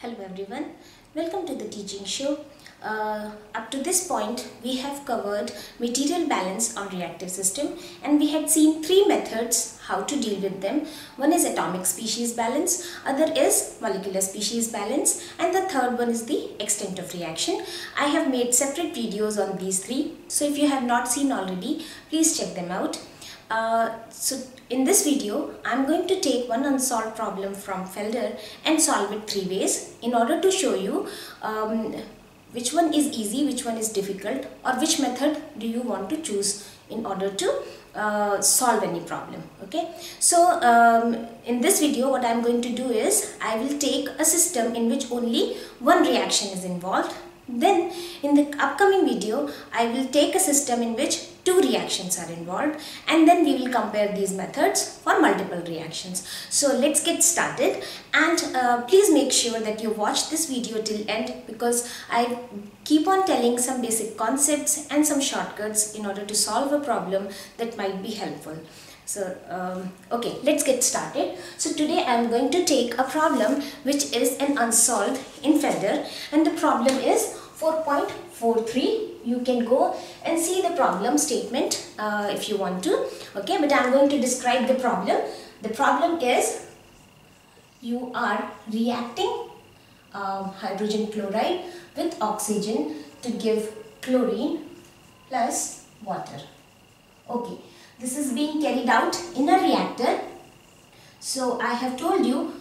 Hello everyone, welcome to the teaching show. Uh, up to this point, we have covered material balance on reactive system and we had seen three methods how to deal with them. One is atomic species balance, other is molecular species balance and the third one is the extent of reaction. I have made separate videos on these three. So if you have not seen already, please check them out. Uh, so in this video, I'm going to take one unsolved problem from Felder and solve it three ways in order to show you um, which one is easy, which one is difficult or which method do you want to choose in order to uh, solve any problem okay? So um, in this video what I'm going to do is I will take a system in which only one reaction is involved. Then in the upcoming video I will take a system in which two reactions are involved and then we will compare these methods for multiple reactions. So let's get started and uh, please make sure that you watch this video till end because I keep on telling some basic concepts and some shortcuts in order to solve a problem that might be helpful. So, um, okay, let's get started. So today I am going to take a problem which is an unsolved in Felder and the problem is 4.43 you can go and see the problem statement uh, if you want to. Okay but I'm going to describe the problem. The problem is you are reacting um, hydrogen chloride with oxygen to give chlorine plus water. Okay this is being carried out in a reactor. So I have told you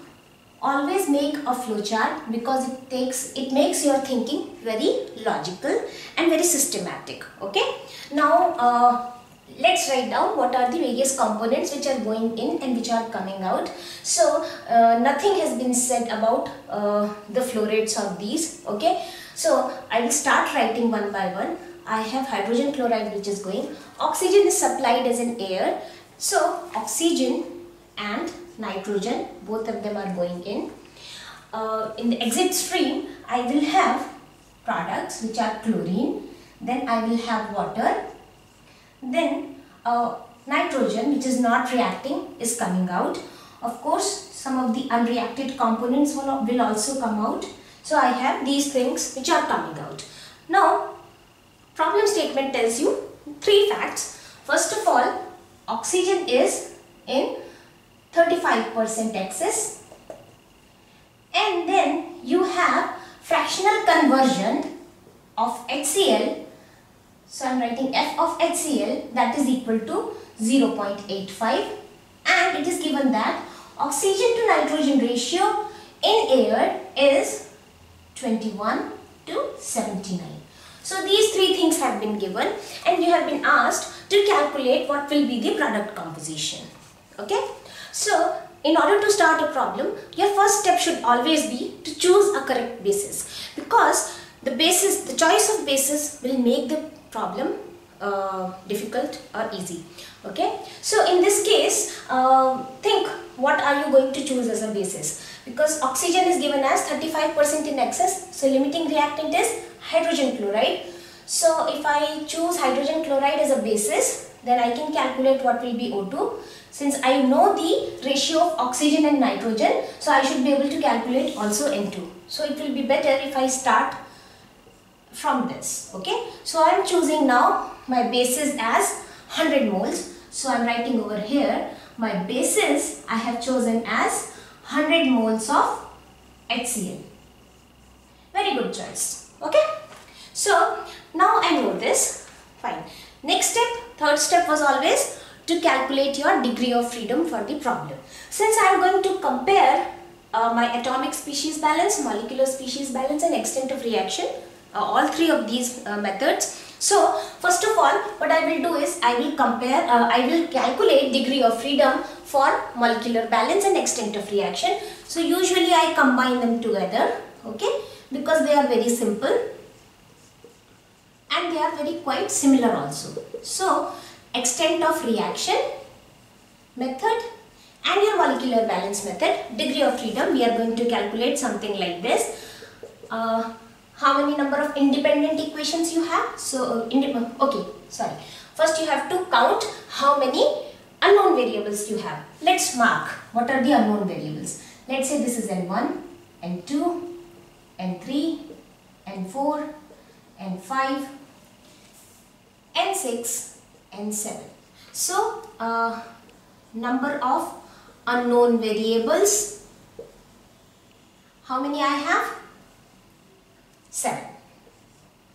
always make a flowchart because it takes it makes your thinking very logical and very systematic okay? Now uh, let's write down what are the various components which are going in and which are coming out. So uh, nothing has been said about uh, the flow rates of these okay? So i will start writing one by one. I have hydrogen chloride which is going. Oxygen is supplied as an air. So oxygen and nitrogen both of them are going in. Uh, in the exit stream I will have products which are chlorine then I will have water then uh, nitrogen which is not reacting is coming out. Of course some of the unreacted components will, will also come out. So I have these things which are coming out. Now problem statement tells you three facts. First of all oxygen is in 35% excess and then you have fractional conversion of HCl so I am writing F of HCl that is equal to 0.85 and it is given that oxygen to nitrogen ratio in air is 21 to 79. So these three things have been given and you have been asked to calculate what will be the product composition. Okay. So, in order to start a problem, your first step should always be to choose a correct basis because the basis, the choice of basis will make the problem uh, difficult or easy. Okay. So, in this case, uh, think what are you going to choose as a basis because oxygen is given as 35% in excess. So, limiting reactant is hydrogen chloride. So, if I choose hydrogen chloride as a basis, then I can calculate what will be O2 since I know the ratio of oxygen and nitrogen, so I should be able to calculate also N2. So it will be better if I start from this. Okay. So I am choosing now my basis as 100 moles. So I am writing over here my basis I have chosen as 100 moles of HCl. Very good choice. Okay. So now I know this. Fine. Next step, third step was always to calculate your degree of freedom for the problem. Since I am going to compare uh, my atomic species balance, molecular species balance and extent of reaction, uh, all three of these uh, methods. So, first of all, what I will do is I will compare, uh, I will calculate degree of freedom for molecular balance and extent of reaction. So, usually I combine them together, okay, because they are very simple and they are very quite similar also. So, extent of reaction method and your molecular balance method. Degree of freedom we are going to calculate something like this. Uh, how many number of independent equations you have? So uh, okay sorry. First you have to count how many unknown variables you have. Let's mark what are the unknown variables. Let's say this is n1 n2 N4, N5, N6, N7. So, uh, number of unknown variables, how many I have? 7.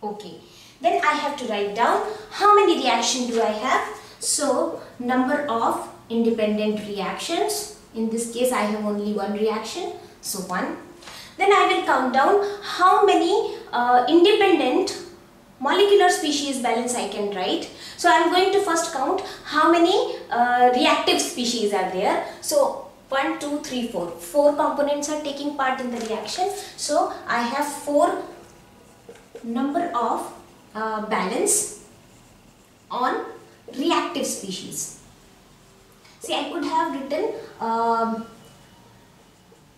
Okay. Then I have to write down how many reaction do I have. So, number of independent reactions. In this case, I have only one reaction. So, 1. Then I will count down how many uh, independent molecular species balance I can write. So I am going to first count how many uh, reactive species are there. So 1, 2, 3, 4. 4 components are taking part in the reaction. So I have 4 number of uh, balance on reactive species. See I could have written um,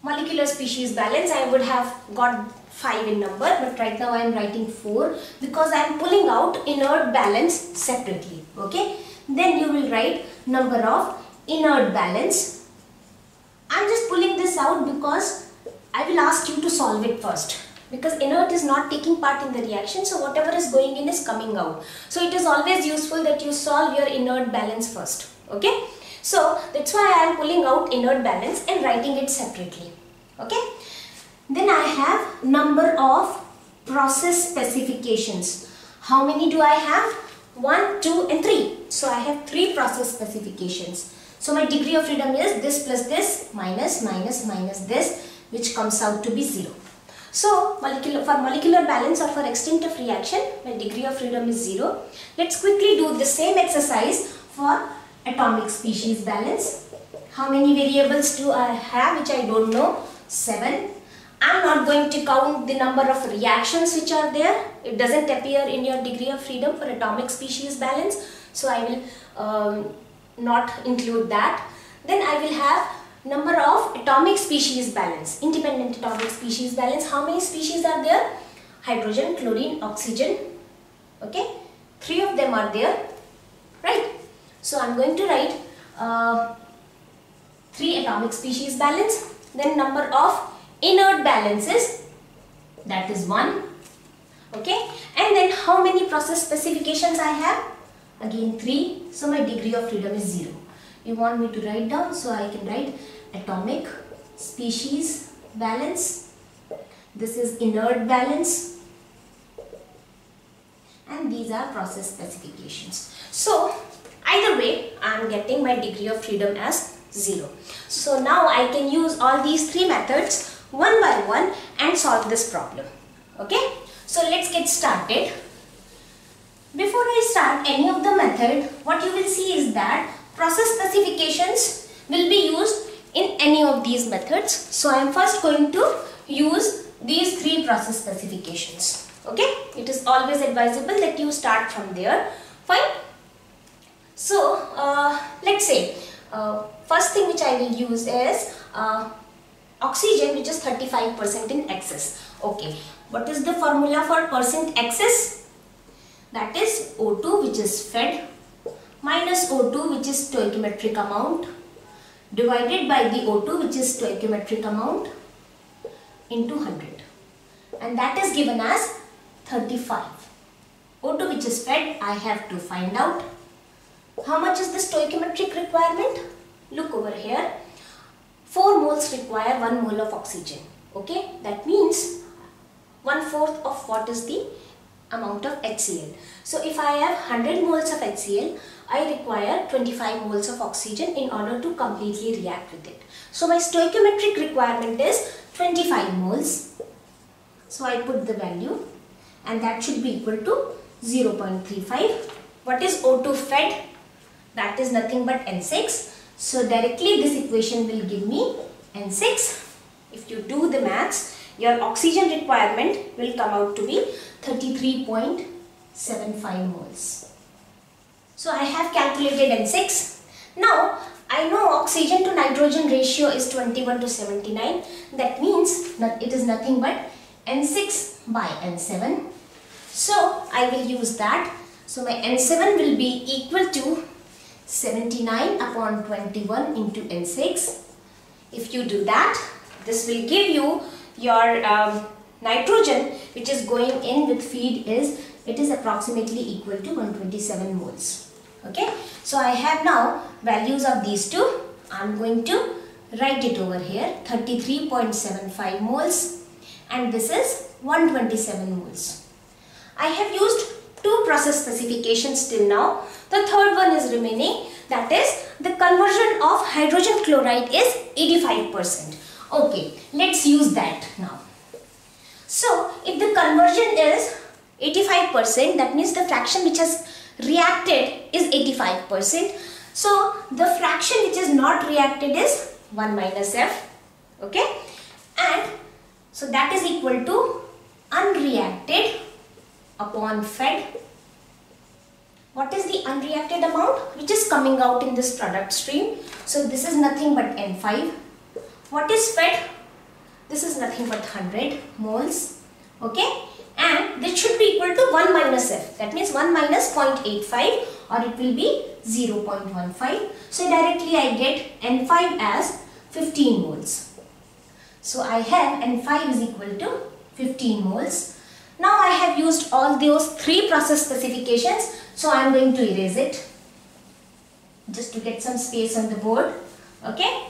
molecular species balance I would have got 5 in number but right now I am writing 4 because I am pulling out inert balance separately okay? Then you will write number of inert balance. I am just pulling this out because I will ask you to solve it first because inert is not taking part in the reaction so whatever is going in is coming out. So it is always useful that you solve your inert balance first okay? So that's why I am pulling out inert balance and writing it separately okay then I have number of process specifications. How many do I have? 1 2 and 3 so I have 3 process specifications. So my degree of freedom is this plus this minus minus minus this which comes out to be 0 so molecular for molecular balance or for extent of reaction my degree of freedom is 0 let's quickly do the same exercise for atomic species balance. How many variables do I have which I don't know? 7. I'm not going to count the number of reactions which are there. It doesn't appear in your degree of freedom for atomic species balance. So I will um, not include that. Then I will have number of atomic species balance, independent atomic species balance. How many species are there? Hydrogen, chlorine, oxygen. Okay. Three of them are there. Right. So I'm going to write uh, three atomic species balance then number of inert balances that is 1 okay? And then how many process specifications I have? Again 3 so my degree of freedom is 0 you want me to write down so I can write atomic species balance. This is inert balance. And these are process specifications. So either way I am getting my degree of freedom as 0. So now I can use all these three methods one by one and solve this problem. Okay. So let's get started. Before I start any of the method, what you will see is that process specifications will be used in any of these methods. So I am first going to use these three process specifications. Okay. It is always advisable that you start from there. Fine. So uh, let's say uh, first thing which I will use is uh, oxygen which is 35% in excess. Okay, what is the formula for percent excess? That is O2 which is fed minus O2 which is stoichiometric amount divided by the O2 which is stoichiometric amount into 100 and that is given as 35. O2 which is fed I have to find out. How much is the stoichiometric requirement? Look over here. 4 moles require 1 mole of oxygen. Okay, that means 1 fourth of what is the amount of HCl. So if I have 100 moles of HCl, I require 25 moles of oxygen in order to completely react with it. So my stoichiometric requirement is 25 moles. So I put the value and that should be equal to 0.35. What is O2 fed? That is nothing but N6. So directly this equation will give me N6. If you do the maths, your oxygen requirement will come out to be 33.75 moles. So I have calculated N6. Now I know oxygen to nitrogen ratio is 21 to 79. That means that it is nothing but N6 by N7. So I will use that. So my N7 will be equal to 79 upon 21 into N6. If you do that, this will give you your um, nitrogen which is going in with feed is it is approximately equal to 127 moles. Okay? So I have now values of these two. I'm going to write it over here. 33.75 moles. And this is 127 moles. I have used two process specifications till now. The third one is remaining. That is the conversion of hydrogen chloride is 85% okay let's use that now. So if the conversion is 85% that means the fraction which has reacted is 85%. So the fraction which is not reacted is 1 minus f okay? And so that is equal to unreacted upon fed what is the unreacted amount which is coming out in this product stream so this is nothing but n5 what is fed this is nothing but 100 moles okay and this should be equal to 1 minus f. That means 1 minus 0.85 or it will be 0.15. So directly I get N5 as 15 moles. So I have N5 is equal to 15 moles. Now I have used all those three process specifications. So I am going to erase it just to get some space on the board. Okay.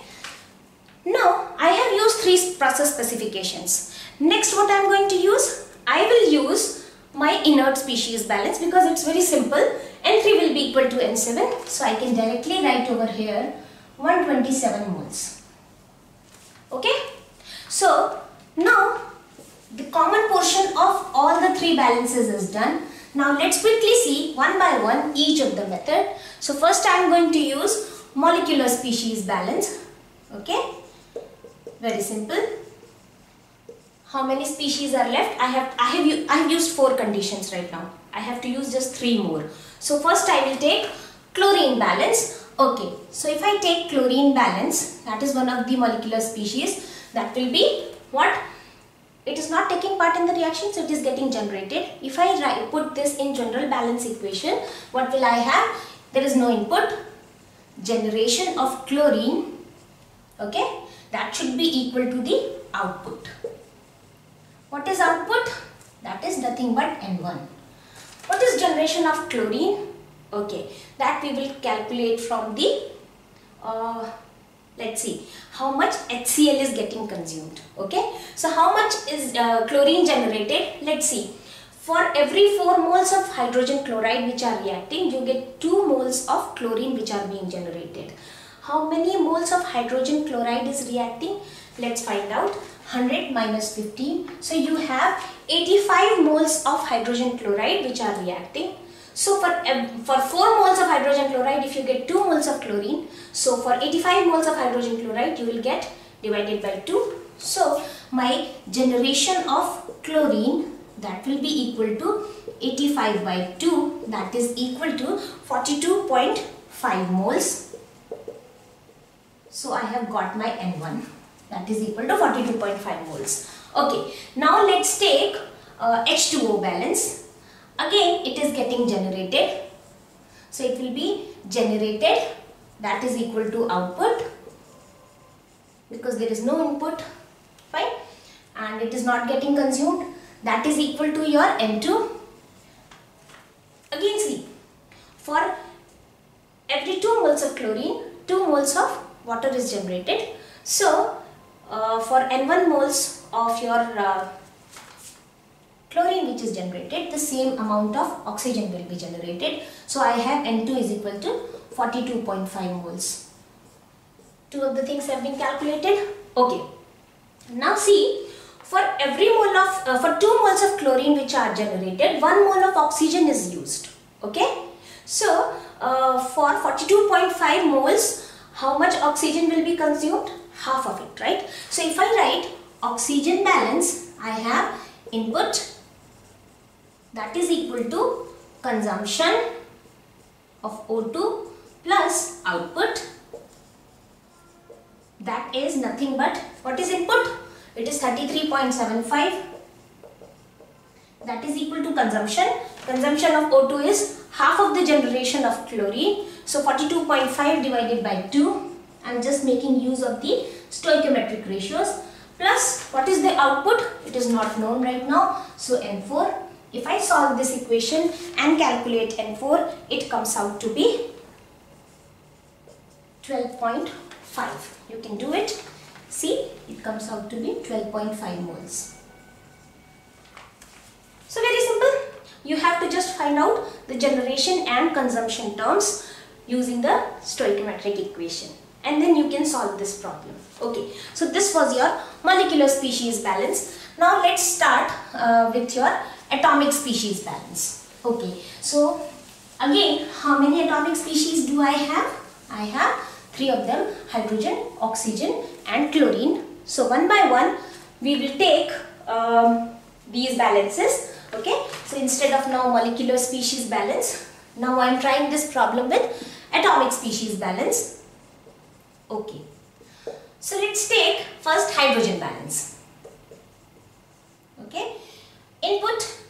Now I have used three process specifications. Next what I am going to use? I will use my inert species balance because it's very simple. N3 will be equal to N7. So I can directly write over here 127 moles. Okay. So now the common portion of all the three balances is done. Now let's quickly see one by one each of the method. So first I am going to use molecular species balance. Okay. Very simple how many species are left I have I have I have used four conditions right now I have to use just three more so first I will take chlorine balance okay so if I take chlorine balance that is one of the molecular species that will be what it is not taking part in the reaction so it is getting generated if I write, put this in general balance equation what will I have there is no input generation of chlorine okay that should be equal to the output what is output? That is nothing but N1. What is generation of chlorine? Okay, that we will calculate from the, uh, let's see, how much HCl is getting consumed. Okay, so how much is uh, chlorine generated? Let's see. For every 4 moles of hydrogen chloride which are reacting, you get 2 moles of chlorine which are being generated. How many moles of hydrogen chloride is reacting? Let's find out. 100 minus 15. So you have 85 moles of hydrogen chloride which are reacting. So for, for 4 moles of hydrogen chloride, if you get 2 moles of chlorine, so for 85 moles of hydrogen chloride, you will get divided by 2. So my generation of chlorine that will be equal to 85 by 2 that is equal to 42.5 moles. So I have got my N1 that is equal to 42.5 moles. Okay, now let's take uh, H2O balance. Again, it is getting generated. So it will be generated that is equal to output because there is no input, fine, and it is not getting consumed. That is equal to your N2. Again see, for every 2 moles of chlorine, 2 moles of water is generated. So, uh, for N1 moles of your uh, chlorine which is generated, the same amount of oxygen will be generated. So I have N2 is equal to 42.5 moles. Two of the things have been calculated. Okay. Now see, for every mole of, uh, for 2 moles of chlorine which are generated, 1 mole of oxygen is used. Okay. So, uh, for 42.5 moles, how much oxygen will be consumed? half of it, right? So if I write oxygen balance, I have input that is equal to consumption of O2 plus output that is nothing but what is input? It is 33.75 that is equal to consumption. Consumption of O2 is half of the generation of chlorine. So 42.5 divided by 2 I'm just making use of the stoichiometric ratios plus what is the output? It is not known right now. So N4, if I solve this equation and calculate N4, it comes out to be 12.5. You can do it. See, it comes out to be 12.5 moles. So very simple. You have to just find out the generation and consumption terms using the stoichiometric equation and then you can solve this problem. Okay, so this was your molecular species balance. Now let's start uh, with your atomic species balance. Okay, so again, how many atomic species do I have? I have three of them, hydrogen, oxygen and chlorine. So one by one, we will take um, these balances. Okay, so instead of now molecular species balance, now I am trying this problem with atomic species balance. Okay. So let's take first hydrogen balance. Okay. Input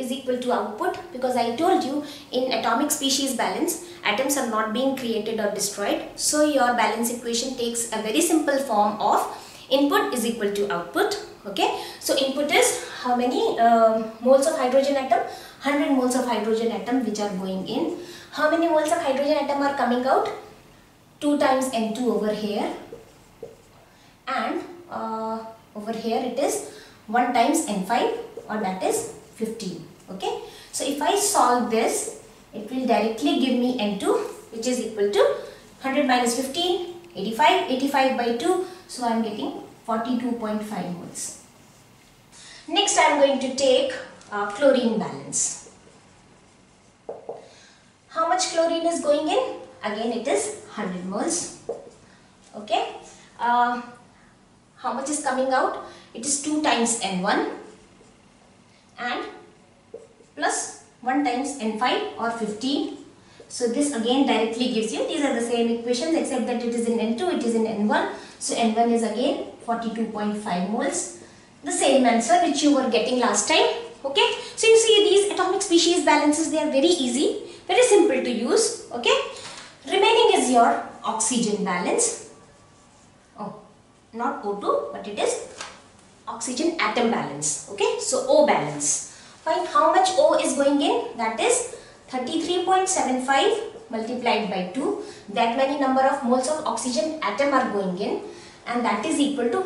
is equal to output because I told you in atomic species balance atoms are not being created or destroyed. So your balance equation takes a very simple form of input is equal to output. Okay. So input is how many uh, moles of hydrogen atom? 100 moles of hydrogen atom which are going in how many moles of hydrogen atom are coming out? 2 times N2 over here and uh, over here it is 1 times N5 or that is 15 okay. So if I solve this it will directly give me N2 which is equal to 100 minus 15 85 85 by 2 so I am getting 42.5 moles. Next I am going to take uh, chlorine balance. How much chlorine is going in? Again it is 100 moles. Okay. Uh, how much is coming out? It is 2 times N1 and plus 1 times N5 or 15. So this again directly gives you, these are the same equations except that it is in N2, it is in N1. So N1 is again 42.5 moles. The same answer which you were getting last time. Okay. So you see these atomic species balances, they are very easy. Very simple to use. Okay. Remaining is your oxygen balance. Oh, not O2 but it is oxygen atom balance. Okay. So O balance. Find how much O is going in. That is 33.75 multiplied by 2. That many number of moles of oxygen atom are going in and that is equal to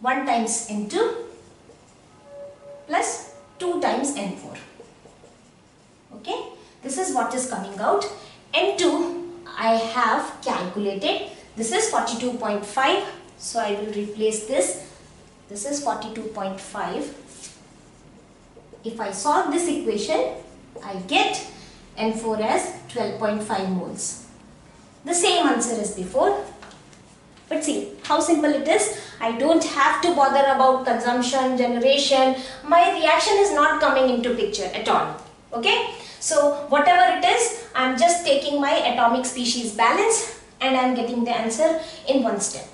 1 times N2 plus 2 times N4. Okay. This is what is coming out. N2 I have calculated. This is 42.5. So I will replace this. This is 42.5. If I solve this equation, I get N4 as 12.5 moles. The same answer as before. But see how simple it is. I don't have to bother about consumption, generation. My reaction is not coming into picture at all. Okay. So whatever it is, I'm just taking my atomic species balance and I'm getting the answer in one step.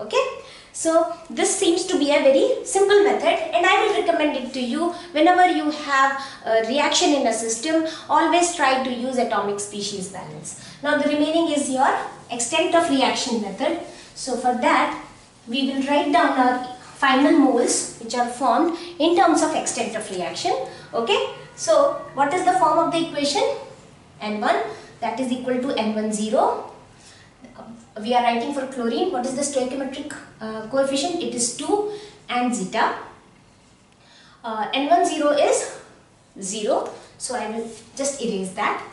Okay. So this seems to be a very simple method and I will recommend it to you whenever you have a reaction in a system always try to use atomic species balance. Now the remaining is your extent of reaction method. So for that we will write down our final moles which are formed in terms of extent of reaction. Okay. So, what is the form of the equation? N1 that is equal to N10. We are writing for chlorine. What is the stoichiometric uh, coefficient? It is 2 and zeta. Uh, N10 is 0. So, I will just erase that.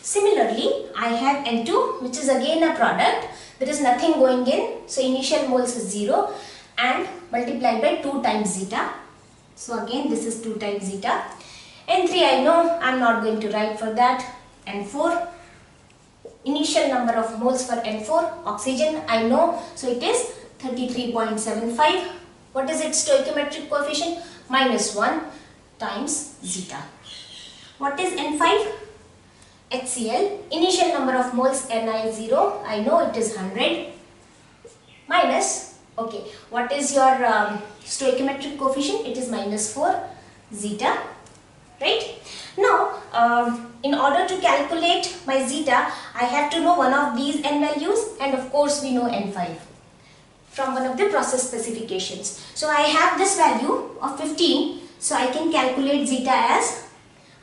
Similarly, I have N2 which is again a product. There is nothing going in. So, initial moles is 0 and multiplied by 2 times zeta. So, again this is 2 times zeta N3 I know I am not going to write for that. N4 initial number of moles for N4 oxygen I know. So it is 33.75 what is its stoichiometric coefficient? Minus 1 times zeta. What is N5 HCl initial number of moles Ni0 I know it is 100 minus okay. What is your um, stoichiometric coefficient? It is minus 4 zeta right? Now, um, in order to calculate my zeta, I have to know one of these n values and of course we know n5. from one of the process specifications. So I have this value of 15. So I can calculate zeta as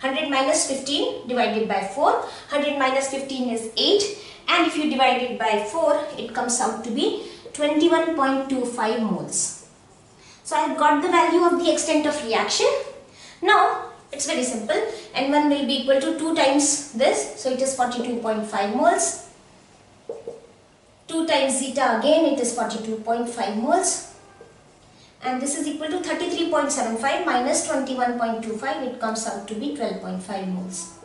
100 minus 15 divided by 4. 100 minus 15 is 8 and if you divide it by 4 it comes out to be 21.25 moles. So I have got the value of the extent of reaction. Now it's very simple. N1 will be equal to 2 times this. So it is 42.5 moles. 2 times zeta again it is 42.5 moles. And this is equal to 33.75 minus 21.25 it comes out to be 12.5 moles.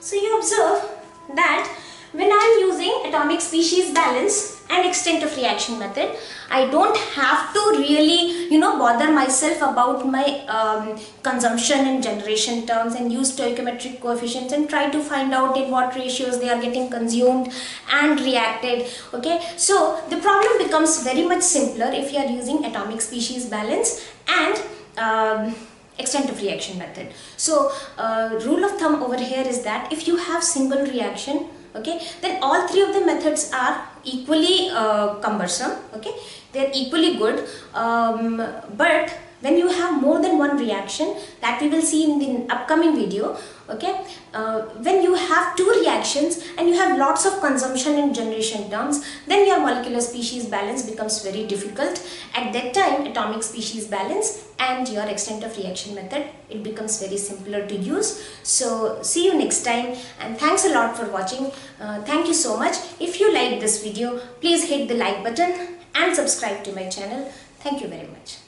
So you observe that when I am using atomic species balance and extent of reaction method, I don't have to really, you know, bother myself about my um, consumption and generation terms and use stoichiometric coefficients and try to find out in what ratios they are getting consumed and reacted. Okay, so the problem becomes very much simpler if you are using atomic species balance and um, extent of reaction method. So uh, rule of thumb over here is that if you have single reaction okay? Then all three of the methods are equally uh, cumbersome. Okay? They are equally good. Um, but when you have more than one reaction that we will see in the upcoming video okay? Uh, when you have two reactions and you have lots of consumption and generation terms then your molecular species balance becomes very difficult. At that time atomic species balance and your extent of reaction method it becomes very simpler to use. So see you next time and thanks a lot for watching. Uh, thank you so much. If you like this video please hit the like button and subscribe to my channel. Thank you very much